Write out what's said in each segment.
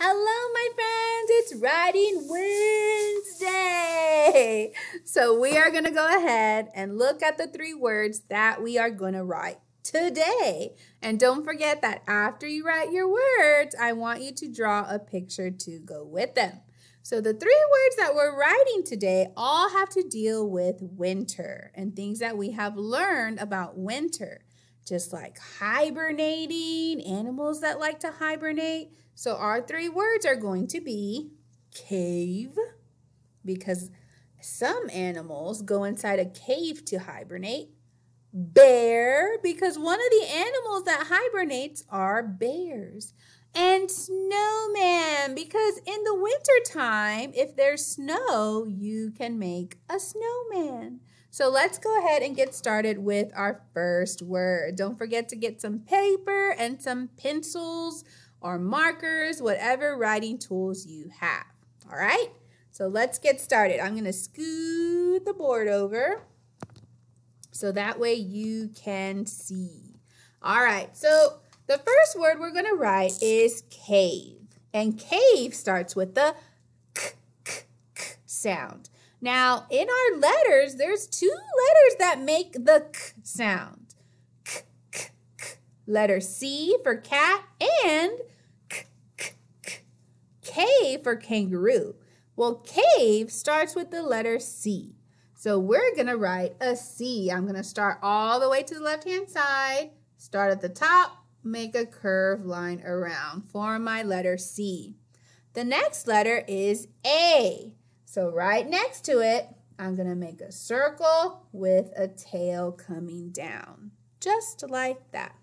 Hello, my friends. It's Writing Wednesday. So we are going to go ahead and look at the three words that we are going to write today. And don't forget that after you write your words, I want you to draw a picture to go with them. So the three words that we're writing today all have to deal with winter and things that we have learned about winter, just like hibernating, animals that like to hibernate, so our three words are going to be cave, because some animals go inside a cave to hibernate. Bear, because one of the animals that hibernates are bears. And snowman, because in the wintertime, if there's snow, you can make a snowman. So let's go ahead and get started with our first word. Don't forget to get some paper and some pencils or markers, whatever writing tools you have. All right, so let's get started. I'm going to scoot the board over so that way you can see. All right, so the first word we're going to write is cave. And cave starts with the k, k, k sound. Now, in our letters, there's two letters that make the k sound. K, k, k. Letter C for cat and K k, k. K for kangaroo. Well, cave starts with the letter C. So we're going to write a C. I'm going to start all the way to the left-hand side, start at the top, make a curved line around, form my letter C. The next letter is A. So right next to it, I'm going to make a circle with a tail coming down, just like that.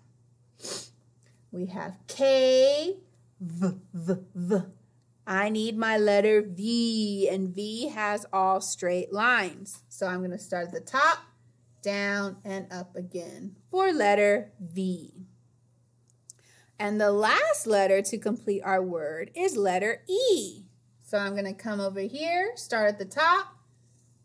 We have K, V, V, V. I need my letter V, and V has all straight lines. So I'm going to start at the top, down, and up again for letter V. And the last letter to complete our word is letter E. So I'm going to come over here, start at the top,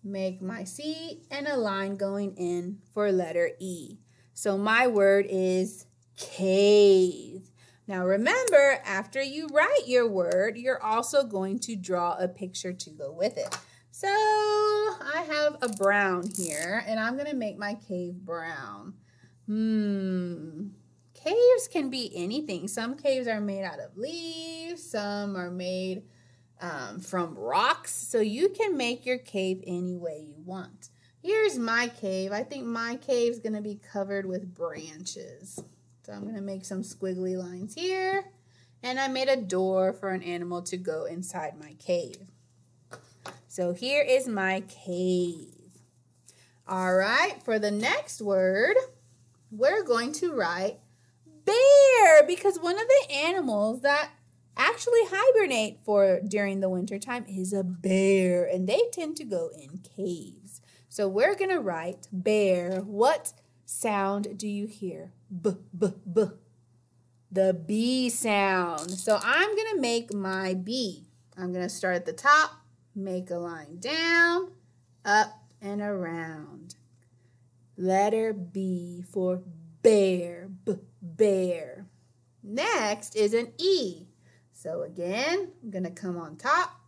make my C, and a line going in for letter E. So my word is cave. Now remember, after you write your word, you're also going to draw a picture to go with it. So I have a brown here, and I'm going to make my cave brown. Hmm. Caves can be anything. Some caves are made out of leaves. Some are made um, from rocks. So you can make your cave any way you want. Here's my cave. I think my cave is going to be covered with branches. So I'm going to make some squiggly lines here. And I made a door for an animal to go inside my cave. So here is my cave. All right, for the next word, we're going to write bear because one of the animals that actually hibernate for during the winter time is a bear and they tend to go in caves. So we're going to write bear. What sound do you hear? B, b, b. The B sound. So I'm going to make my B. I'm going to start at the top, make a line down, up, and around. Letter B for bear, b, bear. Next is an E. So again, I'm going to come on top,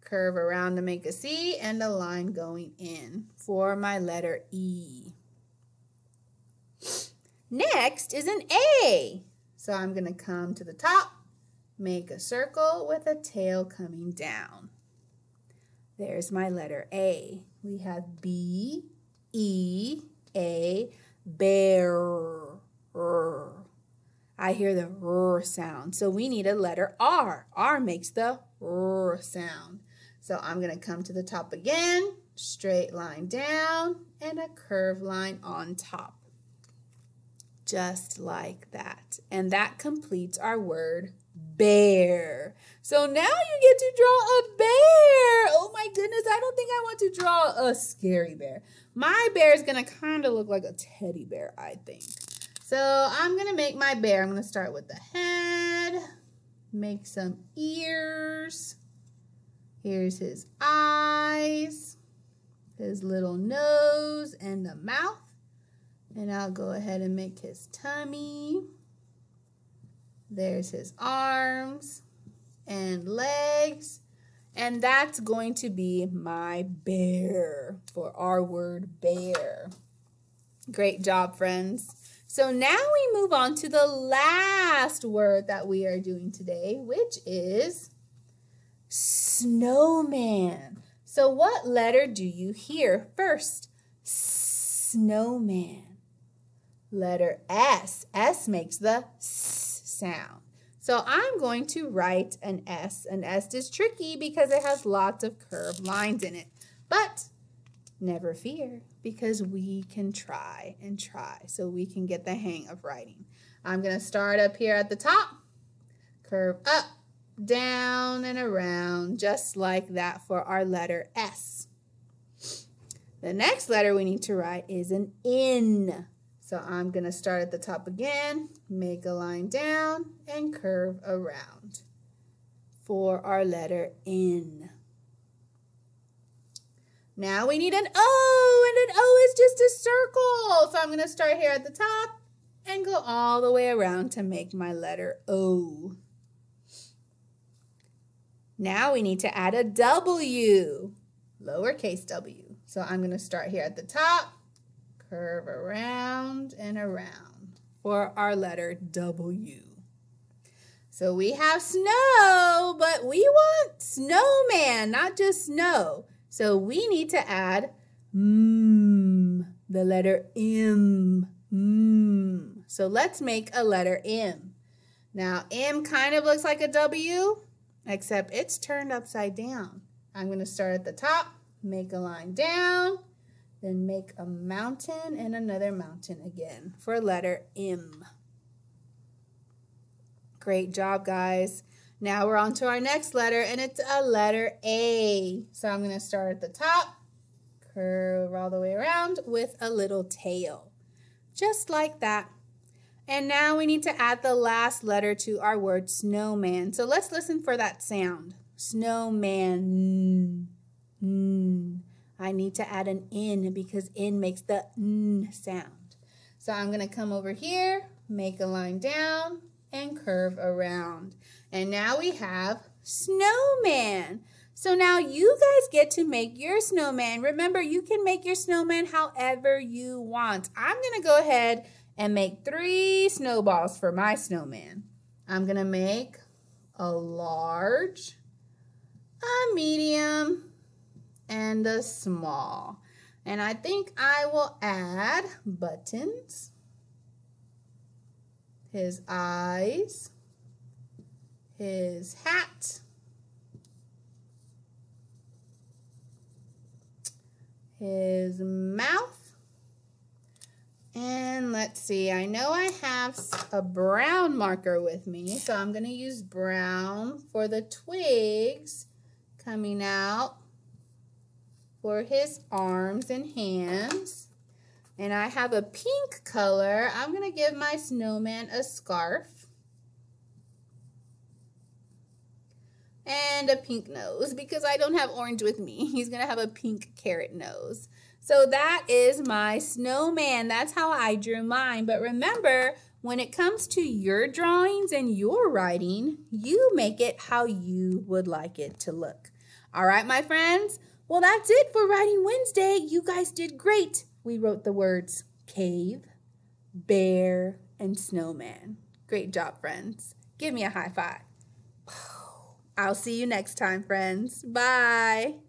curve around to make a C, and a line going in for my letter E. Next is an A. So I'm going to come to the top, make a circle with a tail coming down. There's my letter A. We have B, E, A, bear. I hear the r sound. So we need a letter R. R makes the r sound. So I'm going to come to the top again, straight line down, and a curved line on top just like that. And that completes our word bear. So now you get to draw a bear. Oh my goodness, I don't think I want to draw a scary bear. My bear is going to kind of look like a teddy bear, I think. So I'm going to make my bear. I'm going to start with the head, make some ears. Here's his eyes, his little nose, and the mouth. And I'll go ahead and make his tummy. There's his arms. And legs. And that's going to be my bear for our word bear. Great job, friends. So now we move on to the last word that we are doing today, which is snowman. So what letter do you hear first? Snowman. Letter S. S makes the S sound. So I'm going to write an S. An S is tricky because it has lots of curved lines in it. But never fear because we can try and try so we can get the hang of writing. I'm going to start up here at the top, curve up, down, and around, just like that for our letter S. The next letter we need to write is an N. So I'm going to start at the top again, make a line down, and curve around for our letter N. Now we need an O, and an O is just a circle. So I'm going to start here at the top and go all the way around to make my letter O. Now we need to add a W, lowercase w. So I'm going to start here at the top, curve around and around for our letter W. So we have snow, but we want snowman, not just snow. So we need to add mm, the letter M. Mm. So let's make a letter M. Now M kind of looks like a W, except it's turned upside down. I'm going to start at the top, make a line down, then make a mountain and another mountain again for a letter M. Great job, guys. Now we're on to our next letter, and it's a letter A. So I'm going to start at the top, curve all the way around with a little tail, just like that. And now we need to add the last letter to our word snowman. So let's listen for that sound. Snowman. Mm. I need to add an N because N makes the N sound. So I'm going to come over here, make a line down, and curve around. And now we have snowman. So now you guys get to make your snowman. Remember, you can make your snowman however you want. I'm going to go ahead and make three snowballs for my snowman. I'm going to make a large, a medium, and a small. And I think I will add buttons his eyes, his hat, his mouth, and let's see, I know I have a brown marker with me, so I'm going to use brown for the twigs coming out for his arms and hands. And I have a pink color. I'm going to give my snowman a scarf. And a pink nose because I don't have orange with me. He's going to have a pink carrot nose. So that is my snowman. That's how I drew mine. But remember, when it comes to your drawings and your writing, you make it how you would like it to look. All right, my friends? Well, that's it for Writing Wednesday. You guys did great we wrote the words cave, bear, and snowman. Great job, friends. Give me a high five. I'll see you next time, friends. Bye.